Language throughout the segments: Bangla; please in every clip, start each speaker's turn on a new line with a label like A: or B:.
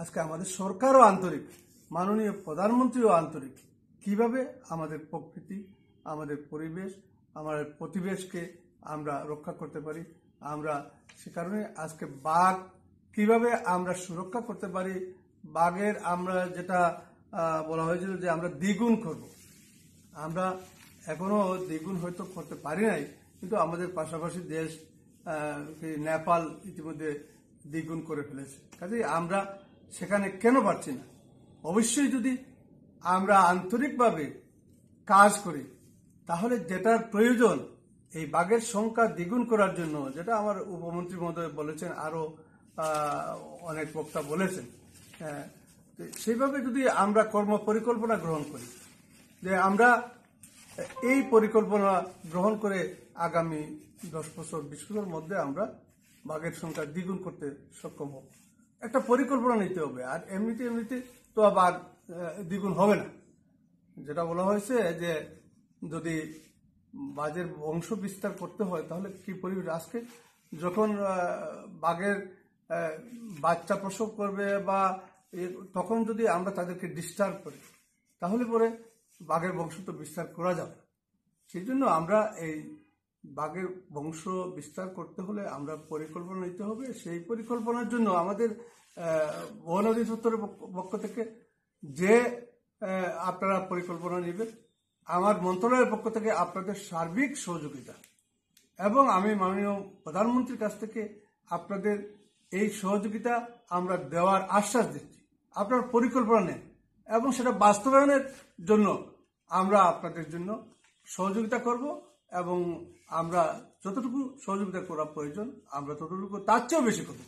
A: আজকে আমাদের সরকারও আন্তরিক, মাননীয় প্রধানমন্ত্রীও আন্তরিক। কীভাবে আমাদের প্রকৃতি, আমাদের পরিবেশ, আমাদের প্রতিবেশকে আমরা রক্ষা করতে পারি, আমরা সে কারণে আজকে বাঘ কীভাবে আমরা সুরক্ষা করতে পারি, বাঘের আমরা যেটা বলা হয়েছিল যে আমরা দ্বিগুণ করব। আমরা এখনও দ্বিগুণ হয়তো করতে পারি নাই, কিন্তু আমাদের পাশাপাশি দেশ নেপাল ইতিমধ্যে দ্বিগুণ করে ফেলেছে। কাজেই আমরা সেখানে কেন পারছি না? অবশ্যই যদি আমরা আন্তরিকভাবে কাজ করি তাহলে যেটার প্রয়োজন এই বাঘের সংখ্যা দ্বিগুণ করার জন্য যেটা আমার উপমন্ত্রী মহোদয় বলেছেন আরও অনেক বক্তা বলেছেন হ্যাঁ, সেইভাবে যদি আমরা কর্ম পরিকল্পনা গ্রহণ করি যে আমরা এই পরিকল্পনা গ্রহণ করে আগামী দশ বছর বিশ বছরের মধ্যে আমরা বাঘের সংখ্যা দ্বিগুণ করতে সক্ষম হব। একটা পরিকল্পনা নিতে হবে। আর এমনিতে এমনিতে তো আবার দ্বিগুণ হবে না। যেটা বলা হয়েছে যে, যদি বাঘের বংশ বিস্তার করতে হয়, তাহলে কি পরিবেশ? আজকে যখন বাঘের বাচ্চা প্রসব করবে বা তখন যদি আমরা তাদেরকে ডিস্টার্ব করি, তাহলে পরে বাঘের বংশ তো বিস্তার করা যাবে। সেই জন্য আমরা এই বাঘের বংশ বিস্তার করতে হলে আমরা পরিকল্পনা নিতে হবে। সেই পরিকল্পনার জন্য আমাদের বন অধিদপ্তরের পক্ষ- পক্ষ থেকে যে আপনারা পরিকল্পনা নেবেন, আমার মন্ত্রণালয়ের পক্ষ থেকে আপনাদের সার্বিক সহযোগিতা এবং আমি মাননীয় প্রধানমন্ত্রীর কাছ থেকে আপনাদের এই সহযোগিতা আমরা দেওয়ার আশ্বাস দিচ্ছি। আপনার পরিকল্পনা নেন এবং সেটা বাস্তবায়নের জন্য আমরা আপনাদের জন্য সহযোগিতা করব। এবং আমরা যতটুকু সহযোগিতা করা প্রয়োজন, আমরা ততটুকু, তার চেয়েও বেশি করব।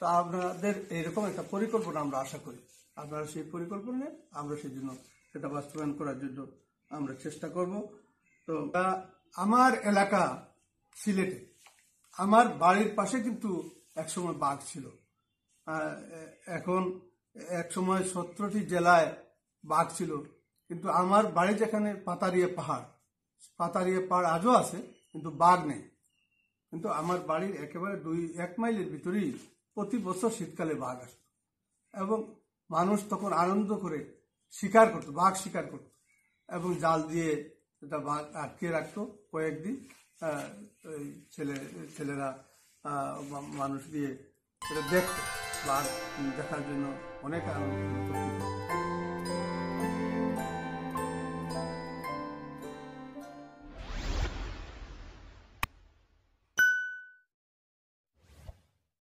A: তো আপনাদের এইরকম একটা পরিকল্পনা আমরা আশা করি। আপনারা সেই পরিকল্পনা আমরা সেই জন্য সেটা বাস্তবায়ন করার জন্য আমরা চেষ্টা করব। তো আমার এলাকা সিলেটে, আমার বাড়ির পাশে কিন্তু একসময় বাঘ ছিল। এখন একসময় সতেরোটি জেলায় বাঘ ছিল। কিন্তু আমার বাড়ি যেখানে পাতারিয়া পাহাড় পাতারিয়া পাহাড় আজও আছে, কিন্তু বাঘ নেই। কিন্তু আমার বাড়ির একেবারে দুই, এক মাইলের ভিতরেই প্রতি বছর শীতকালে বাঘ আসত। এবং মানুষ তখন আনন্দ করে শিকার করত, বাঘ শিকার করত। এবং জাল দিয়ে এটা বাঘ আটকে রাখতো কয়েকদিন। ছেলে, ছেলেরা মানুষ দিয়ে এটা দেখতো। বাঘ দেখার জন্য অনেক আনন্দ